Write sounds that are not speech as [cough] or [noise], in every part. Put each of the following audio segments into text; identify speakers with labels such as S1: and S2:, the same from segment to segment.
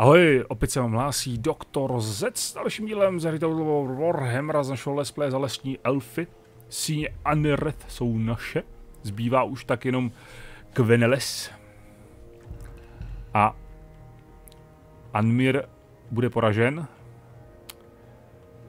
S1: Ahoj, opět se vám hlásí Doktor Z s dalším dílem z Warhammera z našeho Let's Play za lesní elfy. Síně Anireth jsou naše. Zbývá už tak jenom Kveneles. A Anmir bude poražen.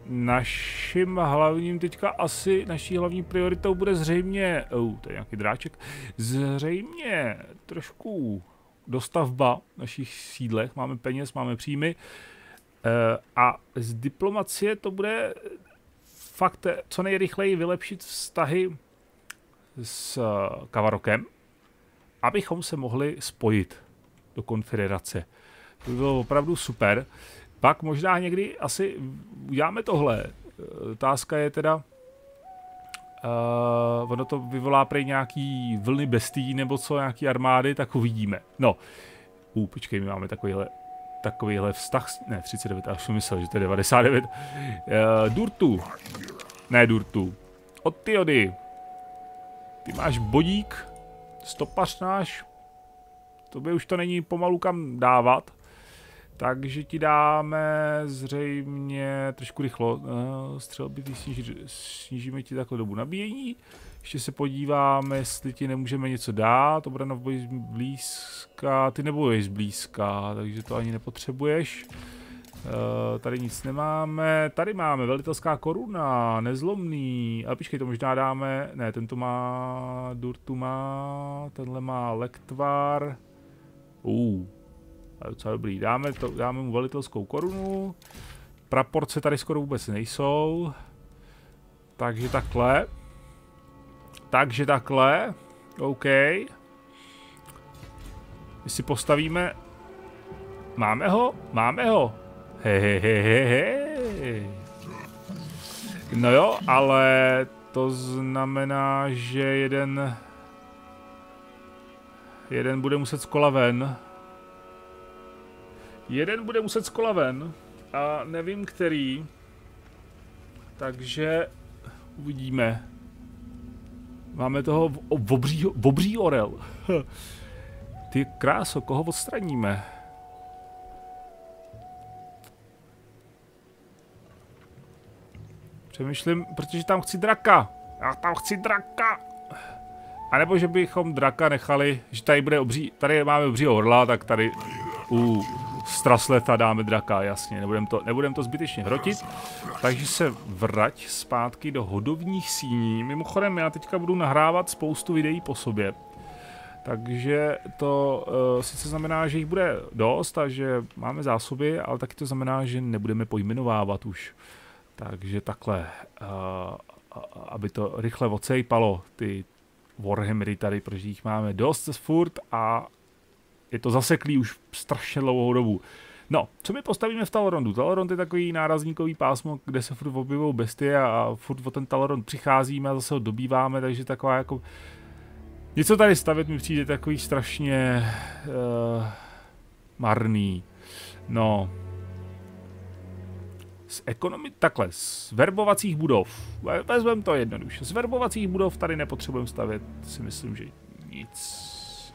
S1: Naším hlavním teďka asi, naší hlavní prioritou bude zřejmě, oh, to je nějaký dráček, zřejmě trošku dostavba našich sídlech, máme peněz, máme příjmy eh, a z diplomacie to bude fakt co nejrychleji vylepšit vztahy s eh, Kavarokem, abychom se mohli spojit do konfederace. To by bylo opravdu super. Pak možná někdy asi uděláme tohle. Eh, otázka je teda, Uh, ono to vyvolá prej nějaký vlny bestí nebo co, nějaký armády, tak uvidíme. No, uh, počkej, my máme takovýhle, takovýhle vztah, ne 39, až jsem myslel, že to je 99. Uh, Durtu, ne Durtu, od Tyody. Ty máš bodík, stopař náš, to by už to není pomalu kam dávat. Takže ti dáme zřejmě trošku rychlo. Uh, střelby sníži, snížíme ti takhle dobu nabíjení. Ještě se podíváme, jestli ti nemůžeme něco dát. Obrana boji blízka. Ty nebojuješ blízka, takže to ani nepotřebuješ. Uh, tady nic nemáme. Tady máme velitelská koruna, nezlomný. A počkej, to možná dáme. Ne, tento má, Durtu má, tenhle má lektvar. Uh, a docela dobrý. Dáme, to, dáme mu velitelskou korunu. Praporce tady skoro vůbec nejsou. Takže takhle. Takže takhle. OK. My si postavíme... Máme ho? Máme ho. Hehehehe. No jo, ale to znamená, že jeden... Jeden bude muset z kola ven. Jeden bude muset z kola ven a nevím který. Takže uvidíme. Máme toho obří, obří orel. [laughs] Ty kráso, koho odstraníme? Přemýšlím, protože tam chci draka. Já tam chci draka. A nebo že bychom draka nechali, že tady bude obří, tady máme obří orla, tak tady, uh, strasleta dáme draka, jasně, nebudem to, nebudem to zbytečně hrotit. Takže se vrať zpátky do hodovních síní. Mimochodem, já teďka budu nahrávat spoustu videí po sobě. Takže to uh, sice znamená, že jich bude dost a že máme zásoby, ale taky to znamená, že nebudeme pojmenovávat už. Takže takhle, uh, aby to rychle odsejpalo, ty Warhammery tady, protože jich máme dost furt a je to zaseklý už strašně dlouhou dobu. No, co my postavíme v Talorondu? Talorond je takový nárazníkový pásmo, kde se furt objevují bestie a furt o ten Talorond přicházíme a zase ho dobýváme, takže taková jako... Něco tady stavět mi přijde takový strašně uh, marný. No. Z ekonomi... Takhle, z verbovacích budov. Vezmeme to jednoduše. Z verbovacích budov tady nepotřebujeme stavět, si myslím, že nic.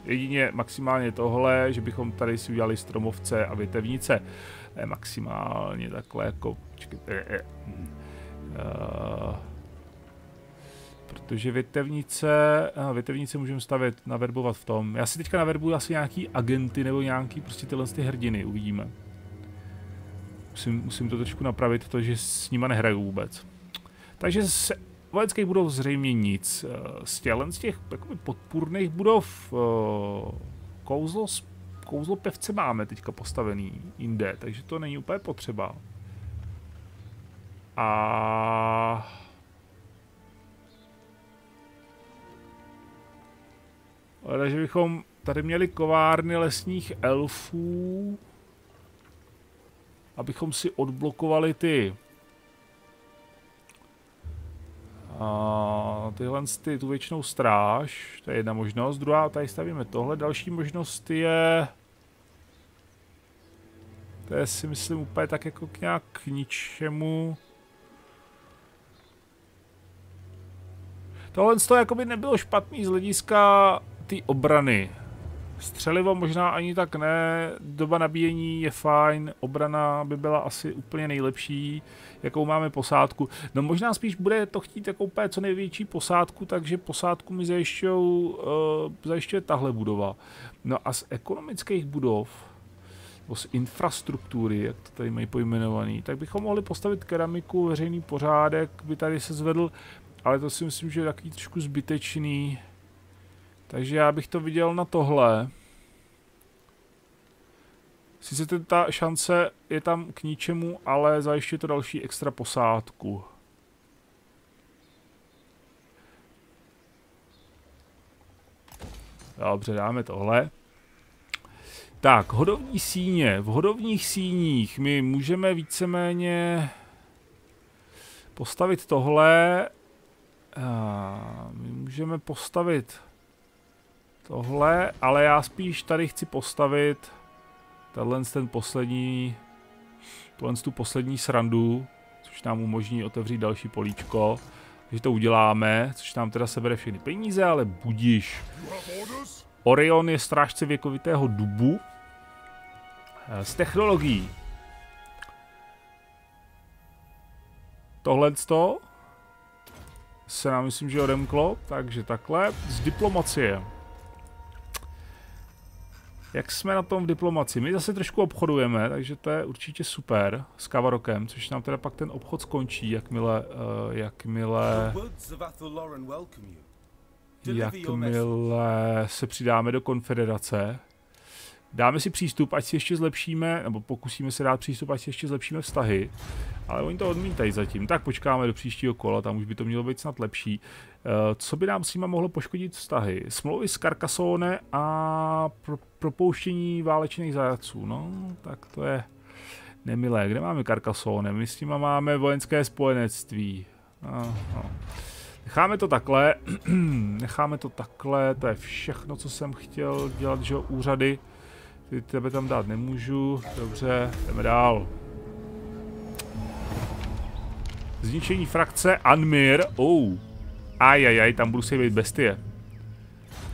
S1: Jedině maximálně tohle, že bychom tady si udělali stromovce a větevnice. Je maximálně takhle jako... Počkejte, uh, protože větevnice, uh, větevnice můžeme stavět, naverbovat v tom. Já si teďka naverbuju asi nějaký agenty nebo nějaký prostě tyhle ty hrdiny, uvidíme. Musím, musím to trošku napravit, to, že s nima nehraju vůbec. Takže se vojenských budov zřejmě nic. Eh, z tělen z těch podpůrných budov eh, kouzlo, kouzlo pevce máme teďka postavený jinde, takže to není úplně potřeba. A... Takže bychom tady měli kovárny lesních elfů, abychom si odblokovali ty a tyhle ty, tu většinou stráž, to je jedna možnost. Druhá, tady stavíme tohle. Další možnost je... To je si myslím úplně tak jako k nějak k ničemu. Tohle to by nebylo špatný z hlediska té obrany. Střelivo možná ani tak ne, doba nabíjení je fajn, obrana by byla asi úplně nejlepší, jakou máme posádku. No možná spíš bude to chtít jako úplně co největší posádku, takže posádku mi zajišťují, uh, zajišťuje tahle budova. No a z ekonomických budov, nebo z infrastruktury, jak to tady mají pojmenovaný, tak bychom mohli postavit keramiku, veřejný pořádek by tady se zvedl, ale to si myslím, že je takový trošku zbytečný. Takže já bych to viděl na tohle. Sice ta šance je tam k ničemu, ale zajišťuje to další extra posádku. Dobře, dáme tohle. Tak, hodovní síně. V hodovních síních my můžeme víceméně postavit tohle. A my můžeme postavit tohle, ale já spíš tady chci postavit tenhle ten poslední, tenhle tu poslední srandu, což nám umožní otevřít další políčko. Takže to uděláme, což nám teda sebere všechny peníze, ale budíš. Orion je strážce věkovitého dubu. Eh, z technologií. Tohle se nám myslím, že odemklo, takže takhle. Z diplomacie. Jak jsme na tom v diplomaci? My zase trošku obchodujeme, takže to je určitě super s Kavarokem, což nám teda pak ten obchod skončí, jakmile, uh, jakmile, jakmile se přidáme do konfederace. Dáme si přístup, ať si ještě zlepšíme, nebo pokusíme se dát přístup, ať si ještě zlepšíme vztahy. Ale oni to odmítají zatím. Tak počkáme do příštího kola, tam už by to mělo být snad lepší. Co by nám s nimi mohlo poškodit vztahy? Smlouvy s Carcassonne a pro, propouštění válečných zajaců. No, tak to je nemilé. Kde máme Carcassonne? My s nimi máme vojenské spojenectví. No, no. Necháme to takhle. [clears throat] Necháme to takhle. To je všechno, co jsem chtěl dělat, že úřady. Ty tebe tam dát nemůžu. Dobře, jdeme dál. Zničení frakce Anmir. Oh. Ajajaj, tam budu si být bestie.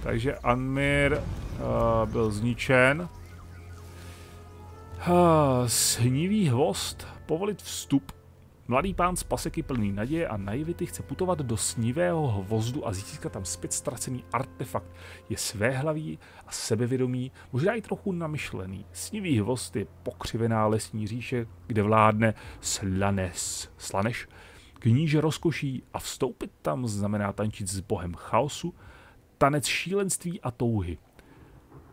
S1: Takže Anmir uh, byl zničen. Uh, snivý hvost. Povolit vstup Mladý pán z paseky plný naděje a naivity chce putovat do snivého hvozdu a získat tam zpět ztracený artefakt. Je svéhlavý a sebevědomý, možná i trochu namyšlený. Snivý hvozd je pokřivená lesní říše, kde vládne slanes, slaneš, kníže rozkoší a vstoupit tam znamená tančit s bohem chaosu, tanec šílenství a touhy.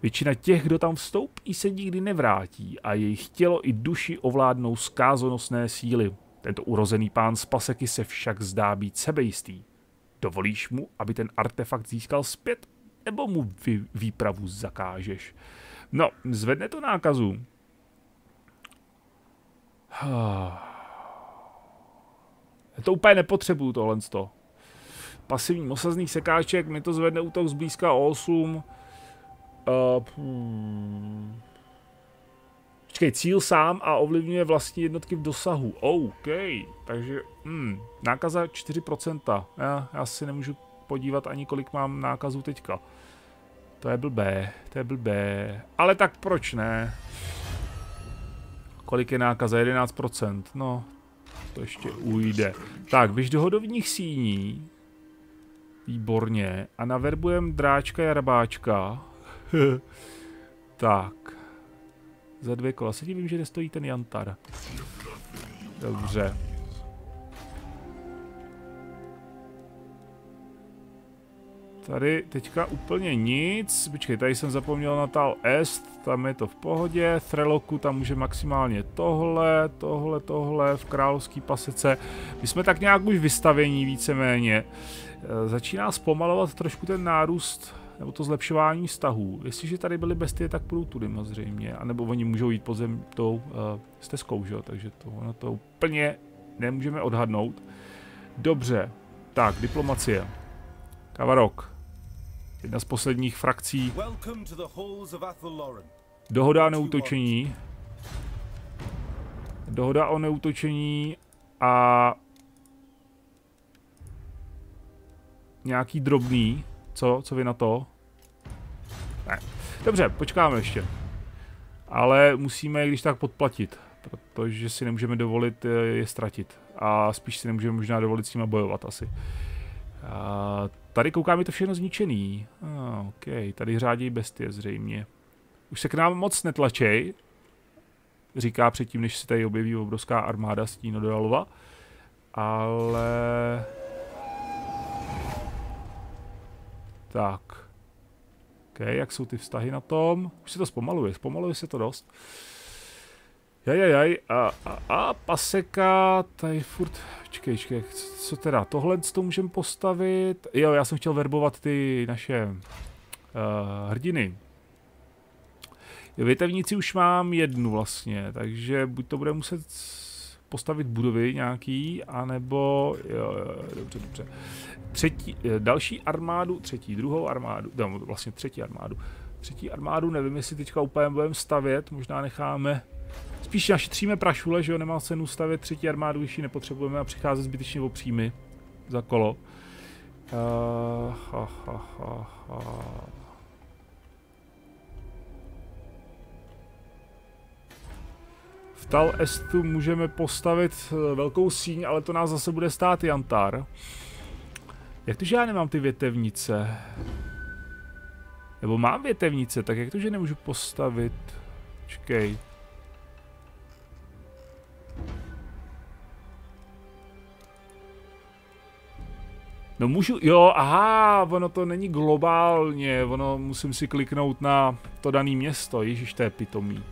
S1: Většina těch, kdo tam vstoupí, se nikdy nevrátí a jejich tělo i duši ovládnou skázonosné síly. Tento urozený pán z paseky se však zdá být sebejistý. Dovolíš mu, aby ten artefakt získal zpět, nebo mu vy, výpravu zakážeš? No, zvedne to nákazu. To úplně nepotřebuju tohle. Pasivní osazný sekáček, mi to zvedne útok zblízka o 8. Uh, hmm. Počkej, cíl sám a ovlivňuje vlastní jednotky v dosahu. OK, takže hmm, nákaza 4%. Já, já si nemůžu podívat ani kolik mám nákazů teďka. To je blbé, to je blbé. Ale tak proč ne? Kolik je nákaza? 11%. No, to ještě ujde. Tak, běž do hodovních síní. Výborně. A naverbujem dráčka jarbáčka. [laughs] tak. Za dvě kola. Se divím, že nestojí ten Jantar. Dobře. Tady teďka úplně nic. Počkej, tady jsem zapomněl na Tal Est, tam je to v pohodě. Threloku tam může maximálně tohle, tohle, tohle, v královský pasece. My jsme tak nějak už vystavení víceméně. E, začíná zpomalovat trošku ten nárůst nebo to zlepšování vztahů. Jestliže tady byly bestie, tak budou tudy zřejmě, anebo oni můžou jít zem tou uh, stezkou, že? takže to, ono to úplně nemůžeme odhadnout. Dobře, tak, diplomacie. Kavarok. Jedna z posledních frakcí. Dohoda o neútočení. Dohoda o neútočení a nějaký drobný co? Co vy na to? Ne. Dobře, počkáme ještě. Ale musíme když tak podplatit, protože si nemůžeme dovolit eh, je ztratit. A spíš si nemůžeme možná dovolit s nimi bojovat asi. A tady koukám, je to všechno zničený. Ah, OK, tady řádí bestie zřejmě. Už se k nám moc netlačej, říká předtím, než se tady objeví obrovská armáda Stínodolova. Ale... Tak. OK, jak jsou ty vztahy na tom? Už se to zpomaluje, zpomaluje se to dost. Jajajaj, a, a, a paseka, tady furt, čekej, čekej, co teda, tohle to můžeme postavit, jo, já jsem chtěl verbovat ty naše uh, hrdiny. Větevníci už mám jednu vlastně, takže buď to bude muset postavit budovy nějaký, anebo, jo, jo, dobře, dobře. Třetí, eh, další armádu, třetí, druhou armádu, no, vlastně třetí armádu. Třetí armádu, nevím, jestli teďka úplně budeme stavět, možná necháme, spíš našetříme prašule, že jo, nemá cenu stavět třetí armádu, když ji nepotřebujeme a přicházet zbytečně o příjmy za kolo. Uh, ha, ha, ha, ha. Tal Estu můžeme postavit eh, velkou síň, ale to nás zase bude stát Jantar. Jak to, že já nemám ty větevnice? Nebo mám větevnice, tak jak to, že nemůžu postavit? Čekej. No můžu, jo, aha, ono to není globálně, ono musím si kliknout na to dané město, ježiš, to je pitomý.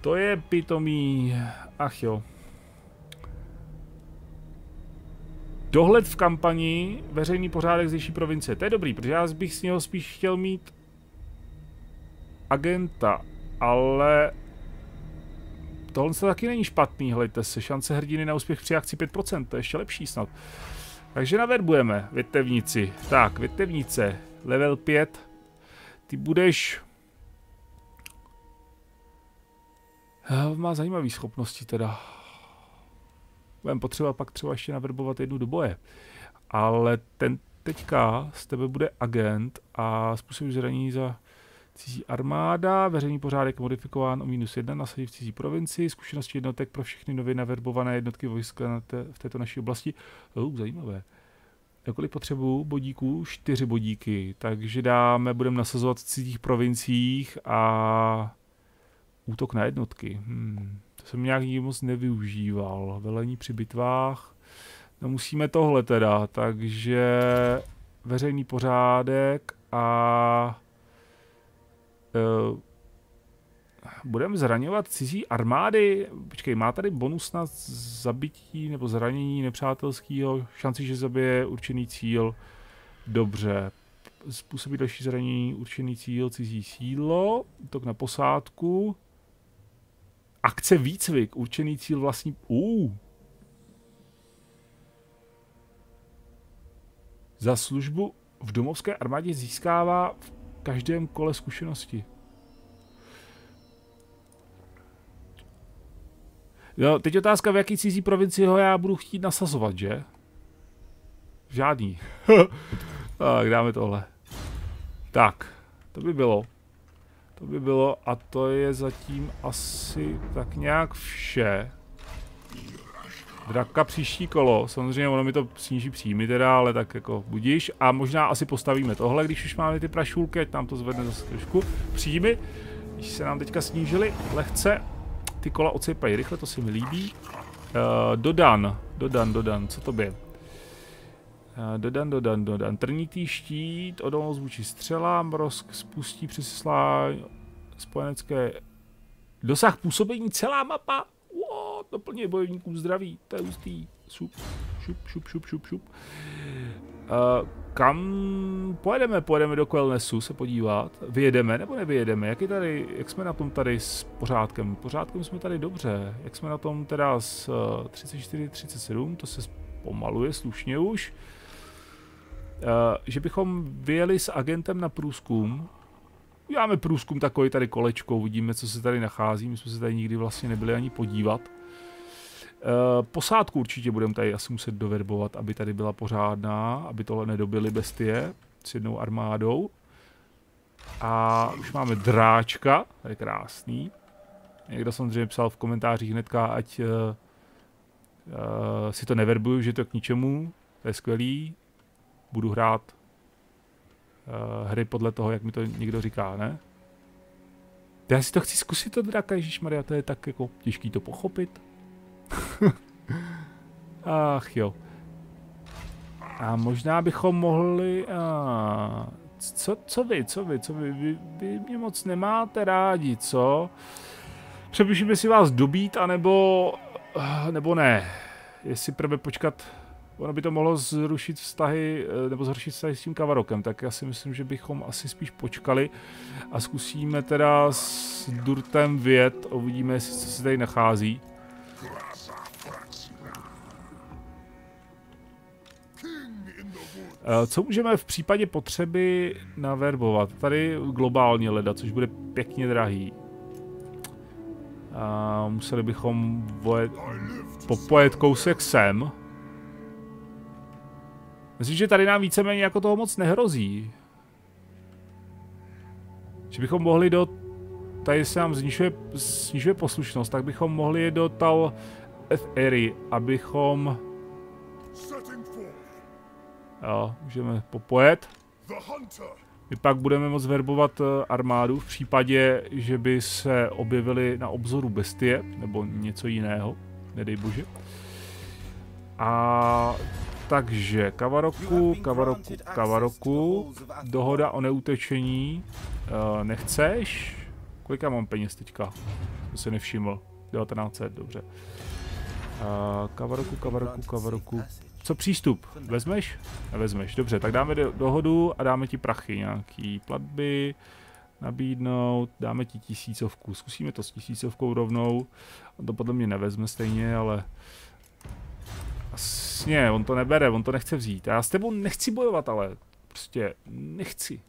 S1: To je pitomý. Ach jo. Dohled v kampani, veřejný pořádek zdejší provincie. To je dobrý, protože já bych s něho spíš chtěl mít agenta, ale tohle se taky není špatný, hledajte se, šance hrdiny na úspěch při akci 5%, to je ještě lepší snad. Takže naverbujeme, větevníci. Tak, větevnice, level 5. Ty budeš Má zajímavé schopnosti teda. Budeme potřeba pak třeba ještě naverbovat jednu do boje. Ale ten teďka z tebe bude agent a způsobí zranění za cizí armáda, veřejný pořádek modifikován o minus jedna, nasadí v cizí provinci, zkušenosti jednotek pro všechny nově naverbované jednotky vojska na te, v této naší oblasti. Uh, zajímavé. Jakkoliv potřebuju bodíků, čtyři bodíky, takže dáme, budeme nasazovat v cizích provinciích a Útok na jednotky. Hmm. To jsem nějak moc nevyužíval. Velení při bitvách. No musíme tohle teda, takže veřejný pořádek a uh, budeme zraňovat cizí armády. Počkej, má tady bonus na zabití nebo zranění nepřátelského, šanci, že zabije určený cíl. Dobře. Způsobí další zranění určený cíl cizí sídlo, útok na posádku. Akce výcvik, určený cíl vlastní... Uh. Za službu v domovské armádě získává v každém kole zkušenosti. Jo, teď otázka, v jaký cizí provincii ho já budu chtít nasazovat, že? Žádný. [laughs] tak, dáme tohle. Tak, to by bylo. To by bylo a to je zatím asi tak nějak vše. Draka příští kolo, samozřejmě ono mi to sníží příjmy teda, ale tak jako budíš. A možná asi postavíme tohle, když už máme ty prašulky, ať nám to zvedne zase trošku příjmy. Když se nám teďka snížily lehce, ty kola odsejpají rychle, to se mi líbí. Uh, dodan, dodan, dodan, co to by? Uh, dodan, dodan, dodan. Trnitý štít, odolnost vůči střelám, rozk spustí přeslání spojenecké dosah působení celá mapa. Wow, to plně bojovníků zdraví, to je hustý. Šup, šup, šup, šup, šup, šup. Uh, kam pojedeme? Pojedeme do Quellnessu se podívat. Vyjedeme nebo nevyjedeme? Jak, je tady, jak jsme na tom tady s pořádkem? Pořádkem jsme tady dobře. Jak jsme na tom teda s uh, 34-37? To se pomaluje slušně už. Uh, že bychom vyjeli s agentem na průzkum Uděláme průzkum takový tady kolečkou, uvidíme, co se tady nachází. My jsme se tady nikdy vlastně nebyli ani podívat. E, posádku určitě budeme tady asi muset doverbovat, aby tady byla pořádná, aby tohle nedobily bestie s jednou armádou. A už máme dráčka, to je krásný. Někdo samozřejmě psal v komentářích hnedka, ať uh, uh, si to neverbuju, že to k ničemu. To je skvělý. Budu hrát uh, hry podle toho, jak mi to někdo říká, ne? Já si to chci zkusit to draka, Maria, to je tak jako těžký to pochopit. Ach jo. A možná bychom mohli... A, co, co vy, co vy, co vy, vy, vy mě moc nemáte rádi, co? Přemýšlím, si vás dobít, anebo... nebo ne. Jestli prvé počkat ono by to mohlo zrušit vztahy, eh, nebo zhoršit vztahy s tím Kavarokem, tak já si myslím, že bychom asi spíš počkali a zkusíme teda s Durtem vět, uvidíme, co se tady nachází. Co můžeme v případě potřeby naverbovat? Tady globálně leda, což bude pěkně drahý. A museli bychom vojet, popojet kousek sem. Myslím, že tady nám víceméně jako toho moc nehrozí. Že bychom mohli do... Tady se nám znižuje, znižuje poslušnost, tak bychom mohli jít do Tal Ery, abychom... Jo, můžeme popojet. My pak budeme moct verbovat eh, armádu v případě, že by se objevily na obzoru bestie, nebo něco jiného, nedej bože. A takže Kavaroku, Kavaroku, Kavaroku, dohoda o neutečení, uh, nechceš? Kolika mám peněz teďka? To se nevšiml. 1900, dobře. Uh, Kavaroku, Kavaroku, Kavaroku. Co přístup? Vezmeš? Nevezmeš, dobře, tak dáme do, dohodu a dáme ti prachy, nějaký platby, nabídnout, dáme ti tisícovku, zkusíme to s tisícovkou rovnou, on to podle mě nevezme stejně, ale Jasně, on to nebere, on to nechce vzít. Já s tebou nechci bojovat, ale prostě nechci.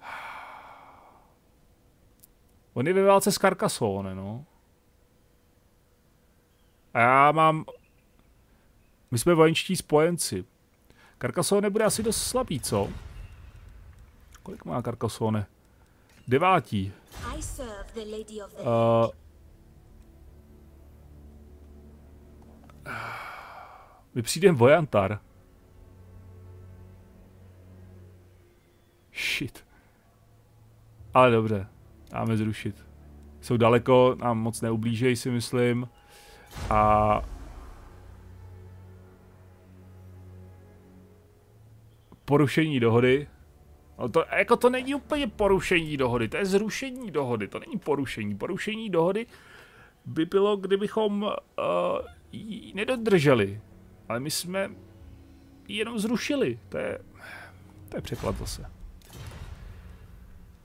S1: [sighs] On je ve válce s Carcassonne, no. A já mám... My jsme vojenčtí spojenci. Carcassonne bude asi dost slabý, co? Kolik má Carcassonne? Devátí. Uh, [sighs] My přijdeme vojantar. Shit. Ale dobře, dáme zrušit. Jsou daleko, nám moc neublížejí si myslím. A... Porušení dohody. No to, jako to není úplně porušení dohody, to je zrušení dohody, to není porušení. Porušení dohody by bylo, kdybychom uh, ji nedodrželi. Ale my jsme ji jenom zrušili. To je, to je překlad zase.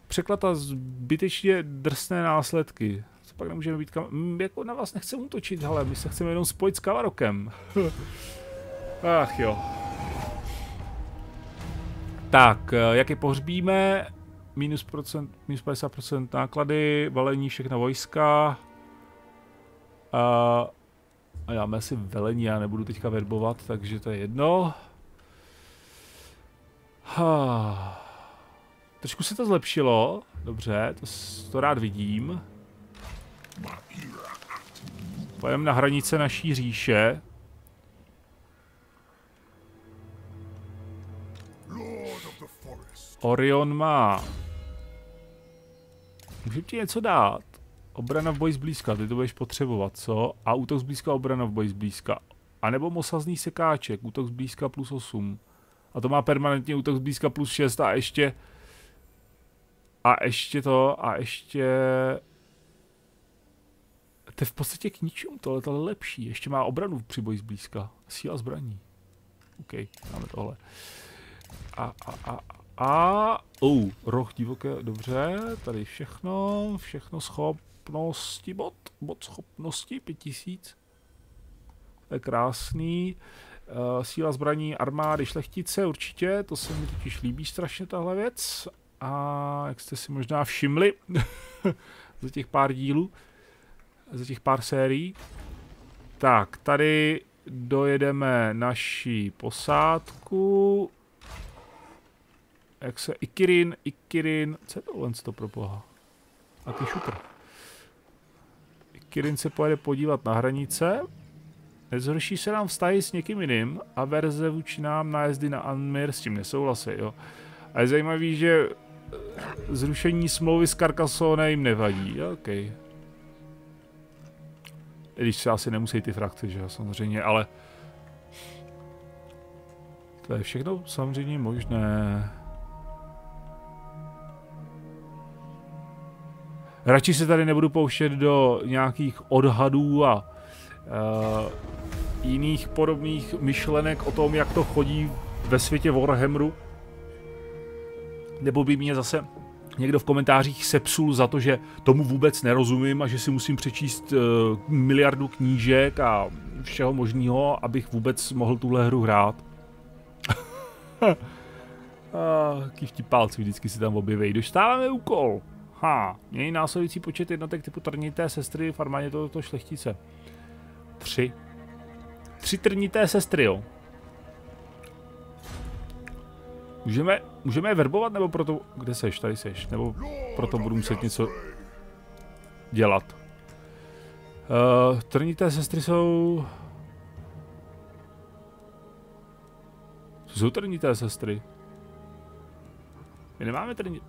S1: Překlad a zbytečně drsné následky. Pak nemůžeme být kam... Mm, jako na vás nechceme útočit, ale my se chceme jenom spojit s Kavarokem. [laughs] Ach jo. Tak, eh, jak je pohřbíme? Minus, procent, minus 50% náklady, valení všechna vojska. Uh, a máme asi velení, já nebudu teďka verbovat, takže to je jedno. Ha. Trošku se to zlepšilo, dobře, to, to rád vidím. Pojem na hranice naší říše. Orion má. Můžu ti něco dát? Obrana v boji zblízka, ty to budeš potřebovat, co? A útok zblízka, obrana v boji zblízka. A nebo mosazný sekáček, útok zblízka plus 8. A to má permanentně útok zblízka plus 6 a ještě... A ještě to, a ještě... To je v podstatě k ničemu, tohle je lepší. Ještě má obranu při boji zblízka. Síla zbraní. OK, máme tohle. A, a, a, a, oh, roh divoké, dobře, tady všechno, všechno schop, schopnosti bod, bod schopnosti 5000. To je krásný. Uh, síla zbraní armády šlechtice určitě, to se mi totiž líbí strašně tahle věc. A jak jste si možná všimli [laughs] za těch pár dílů, za těch pár sérií. Tak, tady dojedeme naší posádku. Jak se... Ikirin, Ikirin... Co je tohle to pro boha? A ty šutr. Ikirin se pojede podívat na hranice. Nezhorší se nám vztahy s někým jiným a verze vůči nám nájezdy na Anmir s tím nesouhlasí, jo. A je zajímavý, že zrušení smlouvy s Carcassonne jim nevadí, jo, okay. Když se asi nemusí ty frakce, že samozřejmě, ale... To je všechno samozřejmě možné. Radši se tady nebudu pouštět do nějakých odhadů a uh, jiných podobných myšlenek o tom, jak to chodí ve světě Warhammeru. Nebo by mě zase někdo v komentářích sepsul za to, že tomu vůbec nerozumím a že si musím přečíst uh, miliardu knížek a všeho možného, abych vůbec mohl tuhle hru hrát. [laughs] Jaký vtipálci vždycky si tam objeví. Dostáváme úkol. Ha, mění následující počet jednotek typu trnité sestry v armádě tohoto šlechtice. Tři. Tři trnité sestry, jo. Můžeme, můžeme je verbovat, nebo proto... Kde seš? Tady seš. Nebo proto budu muset něco dělat. Uh, trnité sestry jsou... Co jsou trnité sestry? My nemáme trnité...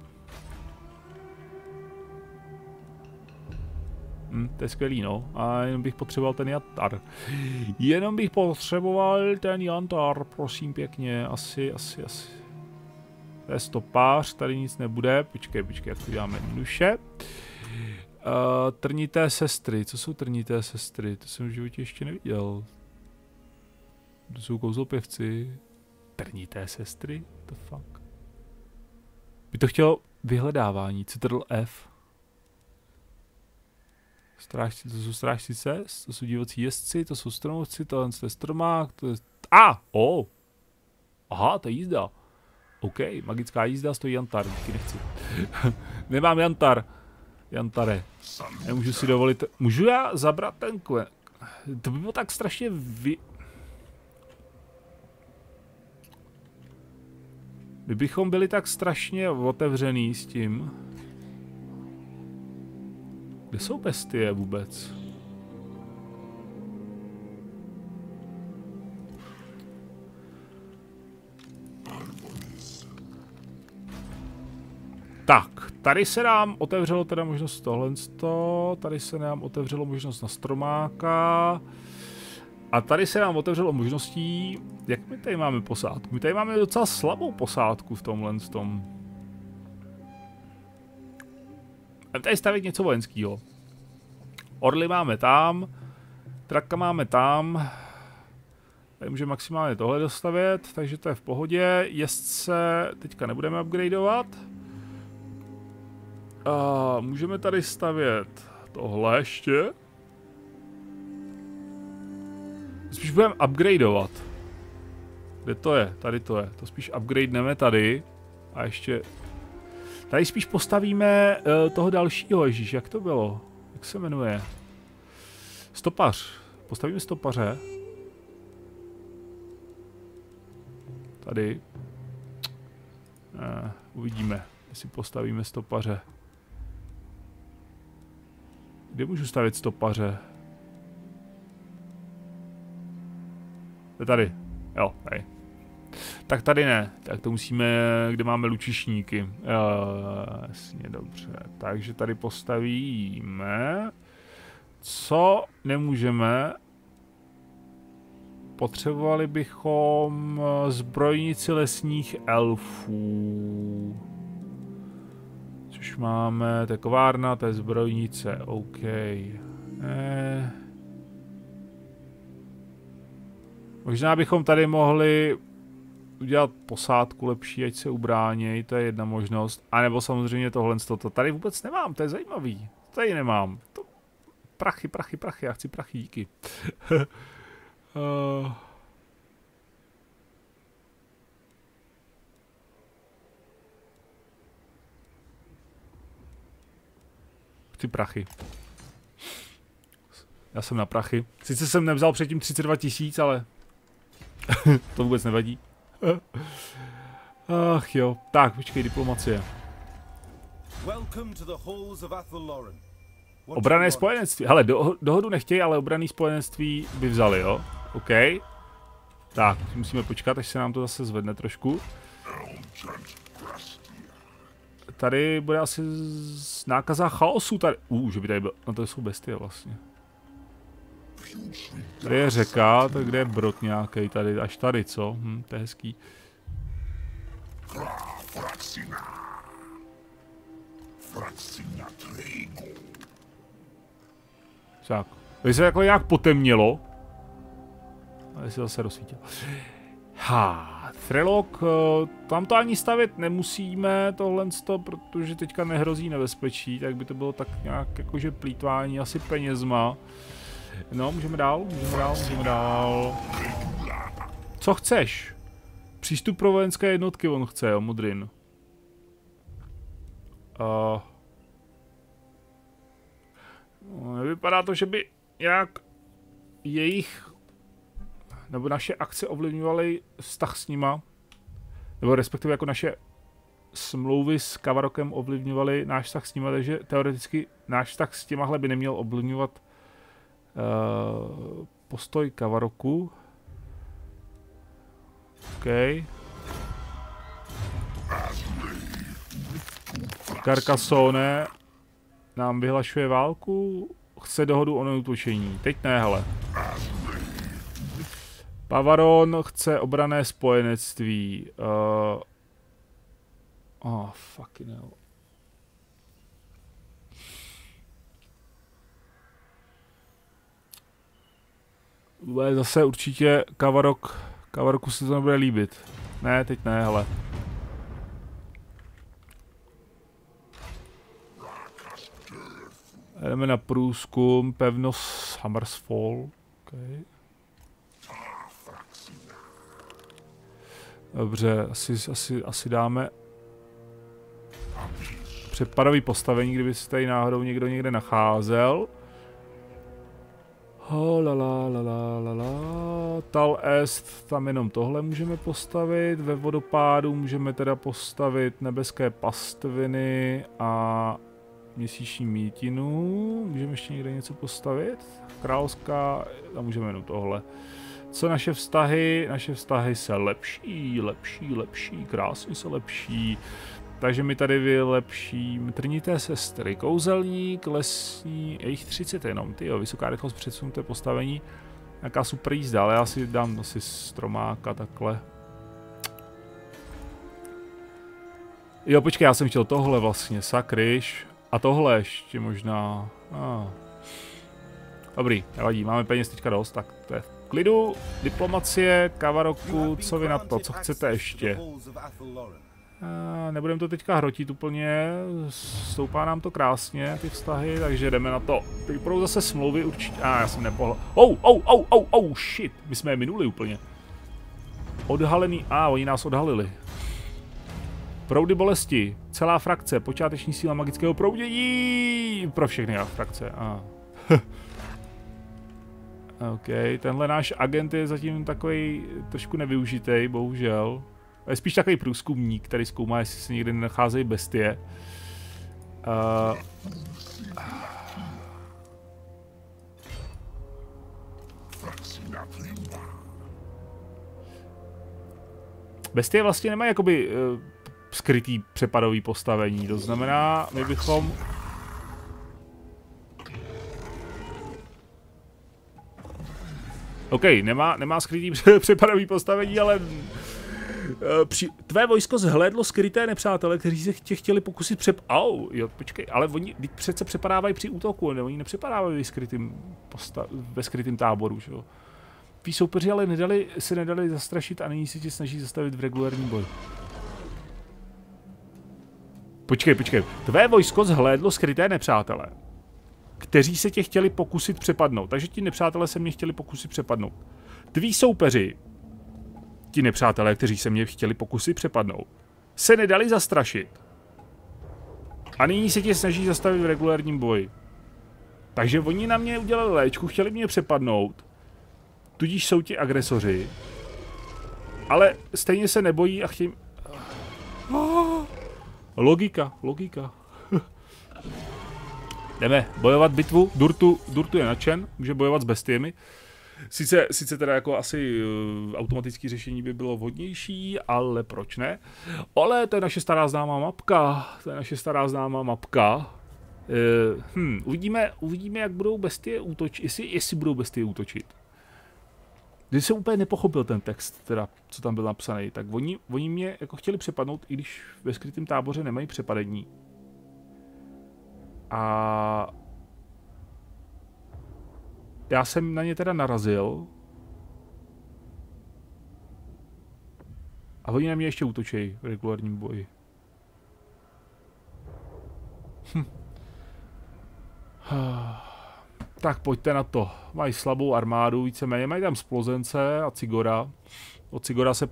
S1: Hm, to je skvělý, no. A jenom bych potřeboval ten jantar. Jenom bych potřeboval ten jantar, prosím pěkně. Asi, asi, asi. To je stopář, tady nic nebude. Počkej, počkej, jak to děláme jednoduše. Uh, trnité sestry. Co jsou trnité sestry? To jsem v životě ještě neviděl. To jsou kouzlopěvci. Trnité sestry? The fuck? By to chtělo vyhledávání. Ctrl F. Strážci, to jsou strážci cest, to jsou divocí jezdci, to jsou stromovci, tohle je stromák, to je... A! Ah, oh. Aha, to je jízda. OK, magická jízda stojí jantar, díky nechci. [laughs] Nemám jantar. Jantare. Nemůžu si dovolit... Můžu já zabrat ten kve... To by bylo tak strašně vy... Kdybychom byli tak strašně otevřený s tím, kde jsou bestie vůbec? Tady se nám otevřelo teda možnost tohle, tady se nám otevřelo možnost na stromáka. A tady se nám otevřelo možností, jak my tady máme posádku? My tady máme docela slabou posádku v tomhle tom. Jdeme tady stavit něco vojenského. Orly máme tam, traka máme tam. Tady můžeme maximálně tohle dostavět, takže to je v pohodě. Jezdce teďka nebudeme upgradeovat. A můžeme tady stavět tohle ještě. Spíš budeme upgradeovat. Kde to je? Tady to je. To spíš upgradeneme tady. A ještě Tady spíš postavíme uh, toho dalšího, ježíš, jak to bylo? Jak se jmenuje? Stopař. Postavíme stopaře. Tady. Uh, uvidíme, jestli postavíme stopaře. Kde můžu stavit stopaře? Je tady. Jo, tady. Tak tady ne, tak to musíme, kde máme lučišníky. Uh, jasně, dobře. Takže tady postavíme. Co nemůžeme? Potřebovali bychom zbrojnici lesních elfů. Což máme, to je kovárna, to je zbrojnice, OK. Eh. Možná bychom tady mohli udělat posádku lepší, ať se ubráněj, to je jedna možnost. A nebo samozřejmě tohle, to tady vůbec nemám, to je zajímavý. Tady nemám. To... Prachy, prachy, prachy, já chci prachy, díky. uh... [laughs] Chci prachy. Já jsem na prachy. Sice jsem nevzal předtím 32 tisíc, ale [laughs] to vůbec nevadí. Ach jo. Tak, počkej, diplomacie. Obrané spojenectví. Hele, do, dohodu nechtějí, ale obraný spojenectví by vzali, jo? OK. Tak, musíme počkat, až se nám to zase zvedne trošku. Tady bude asi nákaza chaosu tady. Uh, že by tady byl. No to jsou bestie vlastně. Tady je řeka, tak kde je brod nějaký tady, až tady, co? Hm, to je hezký. Tak. Tady se jako nějak potemnělo. A se zase rozsvítil. Ha, Threlok, eh, tam to ani stavět nemusíme, tohle protože teďka nehrozí nebezpečí, tak by to bylo tak nějak jakože plítvání asi penězma. No, můžeme dál, můžeme dál, můžeme dál. Co chceš? Přístup pro vojenské jednotky on chce, jo, Modrin. Uh, nevypadá to, že by nějak jejich nebo naše akce ovlivňovaly vztah s nima, nebo respektive jako naše smlouvy s Kavarokem ovlivňovaly náš vztah s nima, takže teoreticky náš vztah s těmahle by neměl ovlivňovat uh, postoj Kavaroku. OK. Carcassone nám vyhlašuje válku, chce dohodu o neutočení. Teď ne, hele. Pavaron chce obrané spojenectví. Uh... Oh, fucking hell. Bude zase určitě Kavarok, Kavaroku se to nebude líbit. Ne, teď ne, hele. Jdeme na průzkum, pevnost Hammersfall. Okay. Dobře, asi, asi, asi dáme přepadový postavení, kdyby se tady náhodou někdo někde nacházel. Oh, la, la, la, la, la, la. Tal est, tam jenom tohle můžeme postavit. Ve vodopádu můžeme teda postavit nebeské pastviny a měsíční mítinu. Můžeme ještě někde něco postavit? Královská, tam můžeme jenom tohle. Co naše vztahy? Naše vztahy se lepší, lepší, lepší, krásně se lepší. Takže mi tady vylepším trnité sestry, kouzelník, lesní, je jich 30 jenom, ty jo, vysoká rychlost, předsunuté postavení, nějaká super jízda, ale já si dám asi stromáka takhle. Jo, počkej, já jsem chtěl tohle vlastně, sakryš, a tohle ještě možná, ah. Dobrý, nevadí, máme peněz teďka dost, tak to je klidu, diplomacie, Kavaroku, co vy na to, co chcete ještě? nebudeme to teďka hrotit úplně, stoupá nám to krásně, ty vztahy, takže jdeme na to. Teď budou zase smlouvy určitě, a ah, já jsem nepohl... Oh, oh, oh, oh, oh, shit, my jsme je minuli úplně. Odhalený, a ah, oni nás odhalili. Proudy bolesti, celá frakce, počáteční síla magického proudění, pro všechny frakce, a. Ah. [laughs] OK, tenhle náš agent je zatím takový trošku nevyužitý, bohužel. Je spíš takový průzkumník, který zkoumá, jestli se někde nenacházejí bestie. Uh, Bestie vlastně nemají jakoby uh, skrytý přepadový postavení, to znamená, my bychom OK, nemá, nemá skrytý [laughs] přepadový postavení, ale eh, při, tvé vojsko zhlédlo skryté nepřátele, kteří se tě chtěli pokusit přep... Au, jo, počkej, ale oni přece přepadávají při útoku, ne? Oni nepřepadávají skrytým posta, ve skrytým táboru, že jo. Tví soupeři ale nedali, se nedali zastrašit a nyní se tě snaží zastavit v regulární boj. Počkej, počkej. Tvé vojsko zhlédlo skryté nepřátele, kteří se tě chtěli pokusit přepadnout. Takže ti nepřátelé se mě chtěli pokusit přepadnout. Tví soupeři, ti nepřátelé, kteří se mě chtěli pokusit přepadnout, se nedali zastrašit. A nyní se tě snaží zastavit v regulárním boji. Takže oni na mě udělali léčku, chtěli mě přepadnout. Tudíž jsou ti agresoři. Ale stejně se nebojí a chtějí... [gasps] Logika, logika. [laughs] Jdeme bojovat bitvu. Durtu, Durtu je nadšen, může bojovat s bestiemi. Sice, sice teda jako asi uh, automatické řešení by bylo vhodnější, ale proč ne? Ale to je naše stará známá mapka. To je naše stará známá mapka. Uh, hm, uvidíme, uvidíme, jak budou bestie útočit, jestli, jestli budou bestie útočit. Když jsem úplně nepochopil ten text, teda, co tam byl napsaný, tak oni, oni mě jako chtěli přepadnout, i když ve skrytém táboře nemají přepadení. A já jsem na ně teda narazil. A oni na mě ještě útočí v regulárním boji. Hm. [sighs] tak pojďte na to. Mají slabou armádu, víceméně mají tam splozence a Cigora. O Cigora se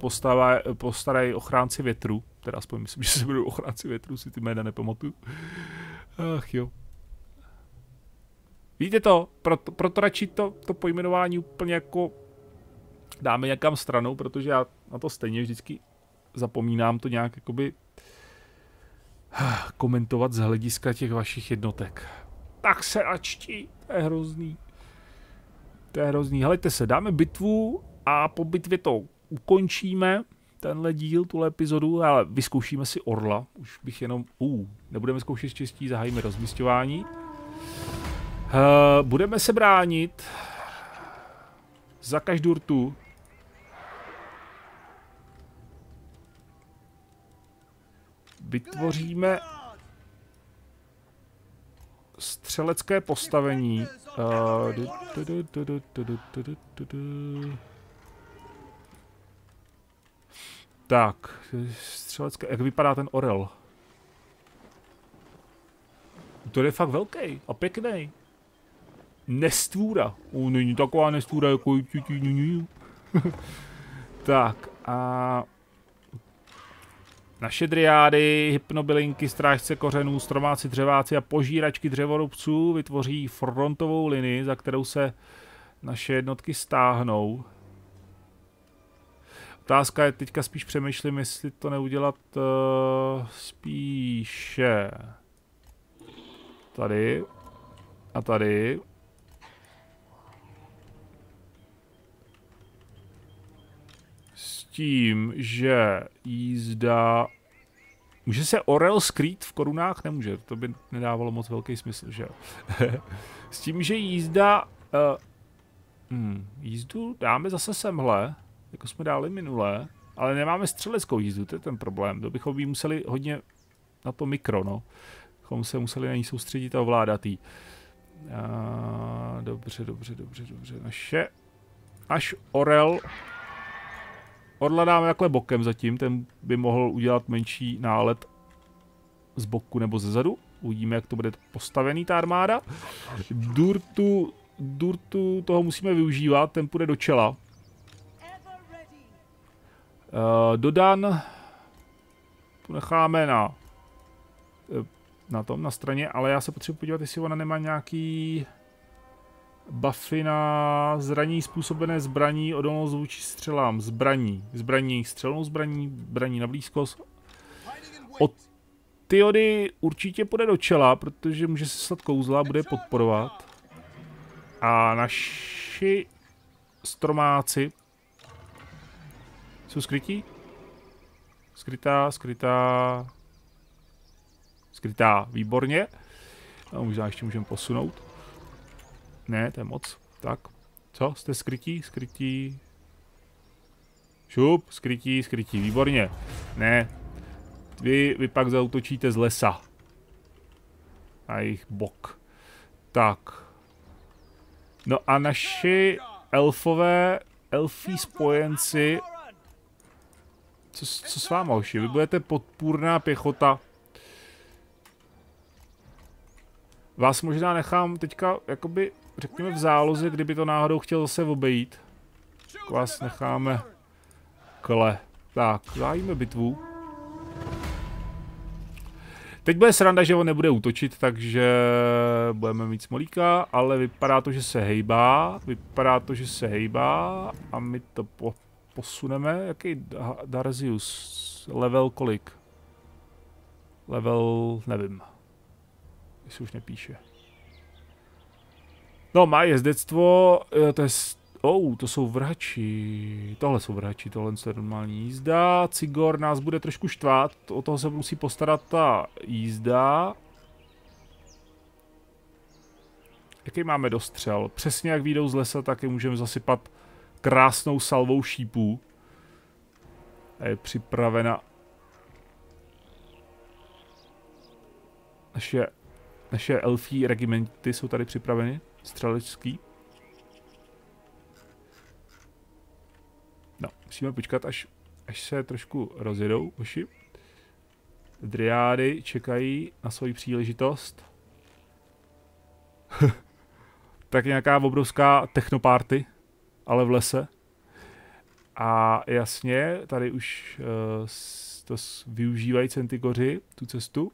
S1: postarají ochránci větru. Teda aspoň myslím, že se budou ochránci větru, si ty jména nepamatuju. Ach jo. Víte to, proto, proto radši to, to pojmenování úplně jako dáme někam stranou, protože já na to stejně vždycky zapomínám to nějak jakoby komentovat z hlediska těch vašich jednotek. Tak se ačtí, to je hrozný. To je hrozný. Helejte se, dáme bitvu a po bitvě to ukončíme, tenhle díl, tuhle epizodu, ale vyzkoušíme si Orla. Už bych jenom, uh, nebudeme zkoušet štěstí, zahájíme rozmístěvání. Uh, budeme se bránit za každou tu. Vytvoříme střelecké postavení. Tak, střelecké, jak vypadá ten orel? To je fakt velký a pěkný nestvůra. O, není taková nestvůra jako... [laughs] tak a... Naše driády, hypnobylinky, strážce kořenů, stromáci, dřeváci a požíračky dřevorubců vytvoří frontovou linii, za kterou se naše jednotky stáhnou. Otázka je, teďka spíš přemýšlím, jestli to neudělat uh, spíše tady a tady. tím, že jízda... Může se Orel skrýt v korunách? Nemůže, to by nedávalo moc velký smysl, že? [laughs] S tím, že jízda... Uh, hmm, jízdu dáme zase semhle, jako jsme dali minule, ale nemáme střeleckou jízdu, to je ten problém. To bychom jí museli hodně na to mikro, no. Bychom se museli na ní soustředit a ovládat jí. Uh, dobře, dobře, dobře, dobře. Naše... Až Orel Orla dáme takhle bokem zatím, ten by mohl udělat menší nálet z boku nebo ze zadu. Uvidíme, jak to bude postavený ta armáda. Durtu, Durtu toho musíme využívat, ten půjde do čela. Uh, Dodan tu necháme na eh, na tom, na straně, ale já se potřebuji podívat, jestli ona nemá nějaký buffy na zraní způsobené zbraní, odolnost vůči střelám, zbraní, zbraní, střelnou zbraní, zbraní na blízkost. Od Tyody určitě půjde do čela, protože může se stát kouzla, bude podporovat. A naši stromáci jsou skrytí? Skrytá, skrytá, skrytá, výborně. A možná ještě můžeme posunout. Ne, to je moc. Tak. Co? Jste skrytí? Skrytí. Šup, skrytí, skrytí. Výborně. Ne. Vy, vy pak zautočíte z lesa. Na jejich bok. Tak. No a naši elfové, elfí spojenci co, co s váma, hoši? Vy budete podpůrná pěchota. Vás možná nechám teďka jakoby řekněme v záloze, kdyby to náhodou chtěl zase obejít. Tak vás necháme kle. Tak, zájíme bitvu. Teď bude sranda, že on nebude útočit, takže budeme mít smolíka, ale vypadá to, že se hejbá, vypadá to, že se hejbá a my to po posuneme. Jaký Darzius? Level kolik? Level, nevím. Jestli už nepíše. No, má jezdectvo, to je Oh, to jsou vrhači. Tohle jsou vrhači, tohle je normální jízda. Cigor nás bude trošku štvát, o toho se musí postarat ta jízda. Jaký máme dostřel? Přesně jak výjdou z lesa, tak je můžeme zasypat krásnou salvou šípů. A je připravena naše, naše elfí regimenty jsou tady připraveny, střelecký. No, musíme počkat, až, až se trošku rozjedou oši. Driády čekají na svoji příležitost. [laughs] tak nějaká obrovská technoparty, ale v lese. A jasně, tady už uh, to využívají centigoři, tu cestu.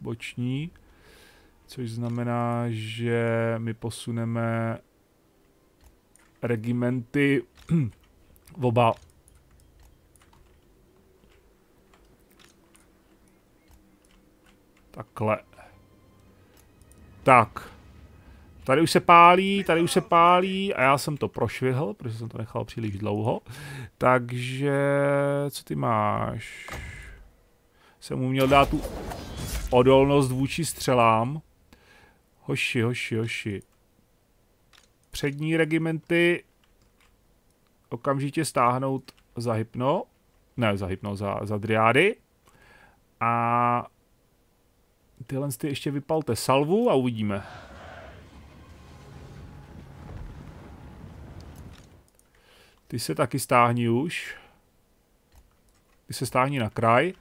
S1: Boční. Což znamená, že my posuneme regimenty oba Takhle. Tak. Tady už se pálí, tady už se pálí a já jsem to prošvihl, protože jsem to nechal příliš dlouho. Takže, co ty máš? Jsem mu měl dát tu odolnost vůči střelám. Hoši, hoši, hoši. Přední regimenty okamžitě stáhnout za hypno, ne za hypno, za, za driády. A tyhle ty ještě vypalte salvu a uvidíme. Ty se taky stáhni už. Ty se stáhni na kraj.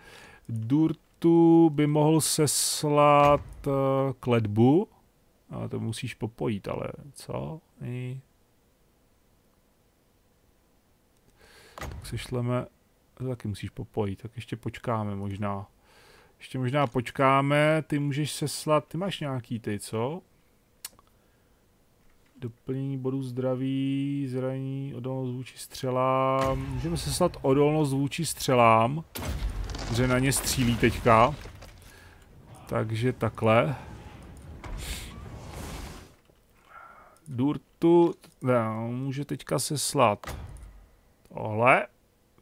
S1: Durtu by mohl seslat uh, kledbu. Ale to musíš popojit, ale co? I... Tak si šleme, to taky musíš popojit, tak ještě počkáme možná. Ještě možná počkáme, ty můžeš seslat, ty máš nějaký ty, co? Doplnění bodů zdraví, zraní, odolnost vůči střelám. Můžeme seslat odolnost vůči střelám, že na ně střílí teďka. Takže takhle. Durtu, no, může teďka seslat Tohle.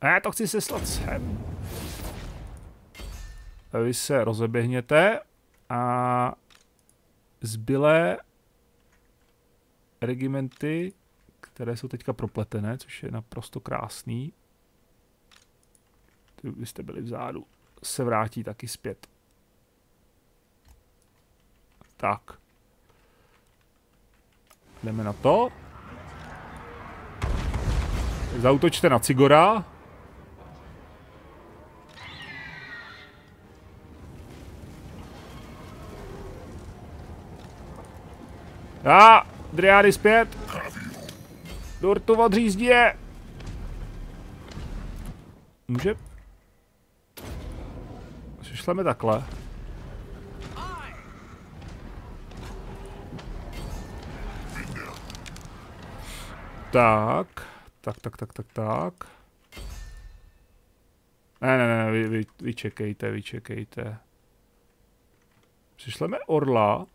S1: Já to chci seslat sem. Vy se rozeběhněte a zbylé regimenty, které jsou teďka propletené, což je naprosto krásný. Vy jste byli vzadu. Se vrátí taky zpět. Tak. Jdeme na to. Zautočte na Cigora. A, Driády zpět. Durtu odřízdí je. Může... Šleme takhle. Tak. Tak, tak, tak, tak, tak. Ne, ne, ne, vy, vy, vy čekejte, vy čekejte. Přišleme orla.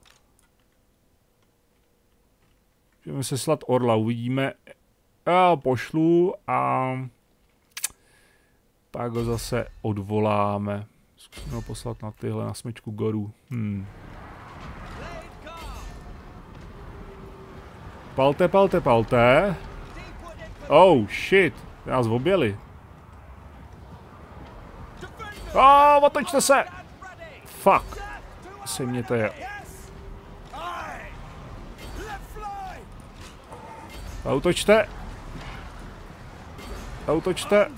S1: Můžeme se slat orla, uvidíme. Já pošlu a pak ho zase odvoláme. Zkusíme ho poslat na tyhle, na smečku goru. Hmm. Palte, palte, palte. Oh, shit. Nás objeli. Oh, otočte se! Fuck. Se mě to je. Autočte. Autočte.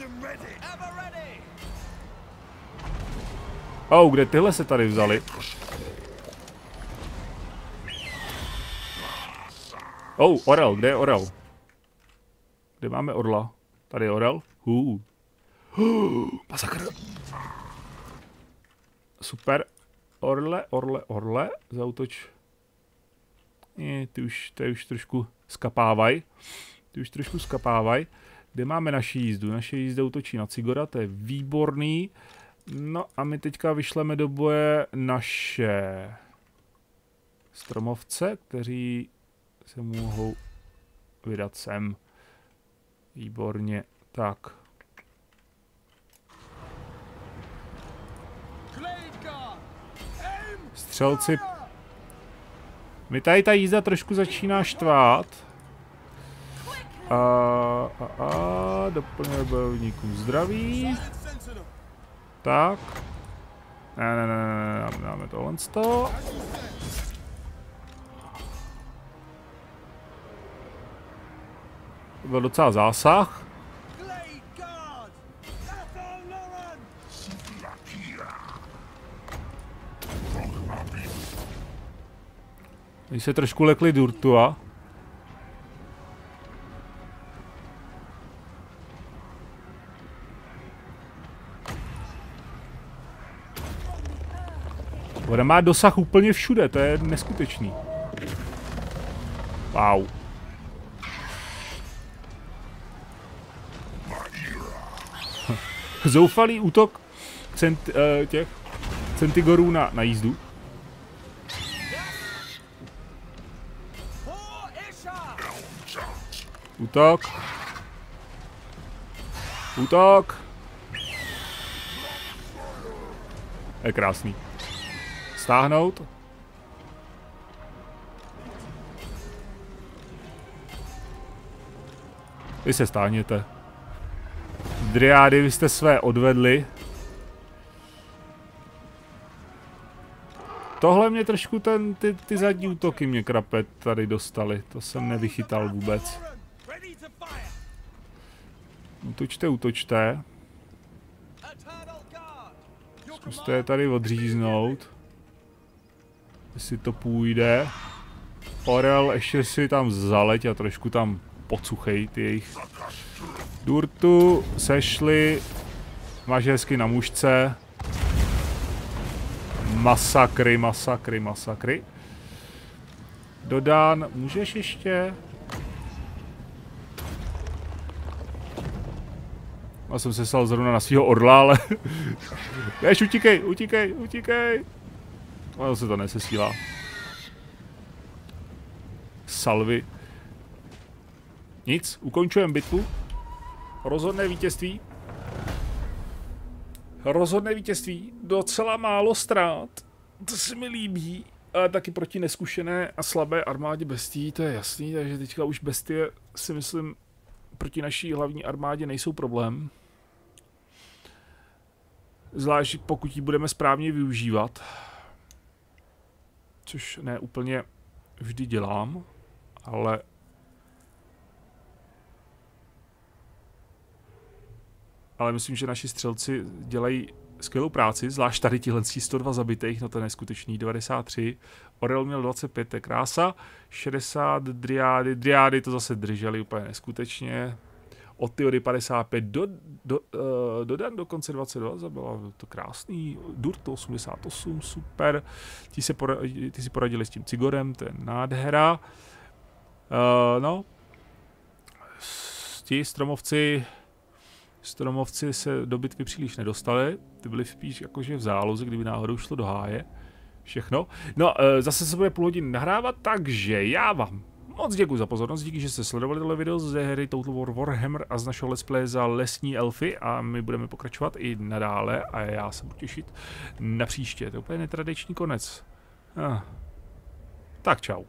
S1: Oh, kde tyhle se tady vzali? Oh, Orel, kde je Orel? Kde máme orla? Tady je orel. Uh, masakr. Super. Orle, orle, orle. Zautoč. Je, ty už, ty už trošku skapávaj. Ty už trošku skapávaj. Kde máme naši jízdu? Naše jízda útočí na Cigora, to je výborný. No a my teďka vyšleme do boje naše stromovce, kteří se mohou vydat sem. Výborně. Tak. Střelci. Mi tady ta jízda trošku začíná štvát. A, a, a doplňuje bojovníkům zdraví. Tak. Ne, ne, ne, ne, dáme tohle z toho. To byl docela zásah. Když se trošku lekli Durtua. Ona má dosah úplně všude, to je neskutečný. Wow. [laughs] Zoufalý útok cent, uh, těch Centigorů na, na jízdu. Útok. Útok. Je krásný. Stáhnout. Vy se stáhněte. Driády, vy jste své odvedli. Tohle mě trošku ten, ty, ty zadní útoky mě krapet tady dostali. To jsem nevychytal vůbec. Utočte, utočte. Zkuste je tady odříznout. Jestli to půjde. Orel ještě si tam zaleť a trošku tam pocuchej ty jejich. Durtu sešli. Máš hezky na mužce. Masakry, masakry, masakry. Dodán, můžeš ještě? Já jsem se stal zrovna na svého orla, ale... [laughs] Jež, utíkej, utíkej, utíkej. Ono se to nesesílá. Salvy. Nic, ukončujeme bitvu. Rozhodné vítězství. Rozhodné vítězství. Docela málo ztrát. To se mi líbí. Ale taky proti neskušené a slabé armádě bestí, to je jasný, takže teďka už bestie si myslím proti naší hlavní armádě nejsou problém. Zvlášť pokud ji budeme správně využívat. Což ne úplně vždy dělám, ale ale myslím, že naši střelci dělají skvělou práci, zvlášť tady tihle 102 zabitých, no to je neskutečný, 93. Orel měl 25, to je krása. 60 driády, driády to zase drželi úplně neskutečně. Otyody 55, do, do, uh, Dodan dokonce 22, zabila to krásný. Durt 88, super. Ti, se poradili, ti si poradili s tím Cigorem, to je nádhera. Uh, no, ti stromovci Stromovci se do bitvy příliš nedostali, ty byli spíš jakože v záloze, kdyby náhodou šlo do háje. Všechno. No, e, zase se bude půl hodiny nahrávat, takže já vám moc děkuji za pozornost, díky, že jste sledovali tohle video ze hry Total War Warhammer a z našeho let's play za lesní elfy a my budeme pokračovat i nadále a já se budu těšit na příště. To je úplně netradiční konec. Ah. Tak čau.